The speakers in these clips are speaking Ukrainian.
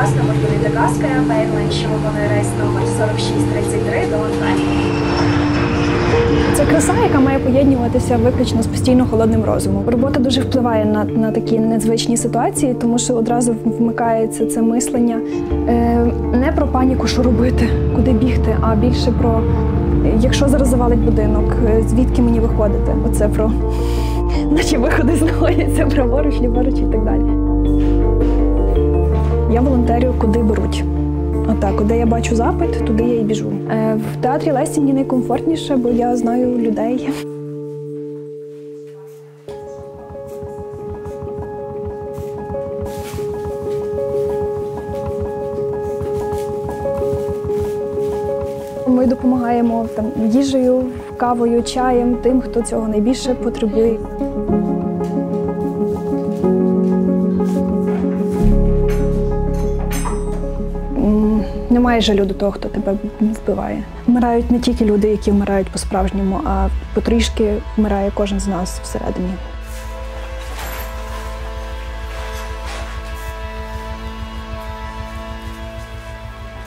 вас на борту літака Skype Airlines, що виконує рейс номер 4633 до Анталії. Це краса, яка має поєднуватися виключно з постійно холодним розумом. Робота дуже впливає на, на такі незвичні ситуації, тому що одразу вмикається це мислення е, не про паніку, що робити, куди бігти, а більше про якщо зараз завалить будинок, е, звідки мені виходити. Оце про наче виходи знаходяться праворуч, ліворуч і так далі. Я волонтерю, куди беруть. Отак, куди я бачу запит, туди я і біжу. Е, в театрі Лесі мені найкомфортніше, бо я знаю людей. Ми допомагаємо там їжею, кавою, чаєм тим, хто цього найбільше потребує. Немає жалю до того, хто тебе вбиває. Вмирають не тільки люди, які вмирають по-справжньому, а потрішки вмирає кожен з нас всередині.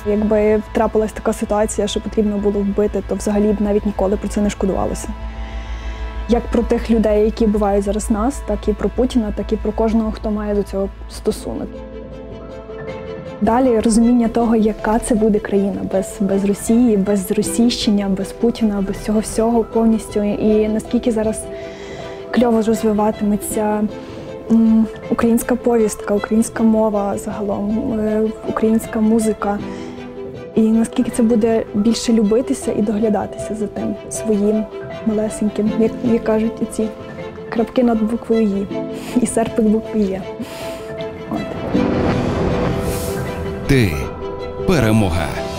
Якби трапилась така ситуація, що потрібно було вбити, то взагалі б навіть ніколи про це не шкодувалося. Як про тих людей, які вбивають зараз нас, так і про Путіна, так і про кожного, хто має до цього стосунок. Далі розуміння того, яка це буде країна без, без Росії, без російщення, без Путіна, без цього всього повністю. І наскільки зараз кльово розвиватиметься українська повістка, українська мова загалом, е, українська музика. І наскільки це буде більше любитися і доглядатися за тим своїм малесеньким, як, як кажуть, ці крапки над буквою «І» і серпик букви «Є». T para Morrar.